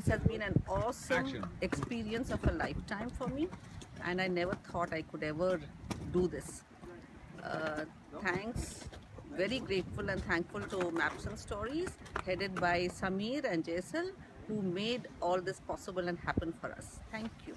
this has been an awesome Action. experience of a lifetime for me and I never thought I could ever do this. Uh, thanks, very grateful and thankful to Maps and Stories headed by Samir and Jaisal who made all this possible and happen for us. Thank you.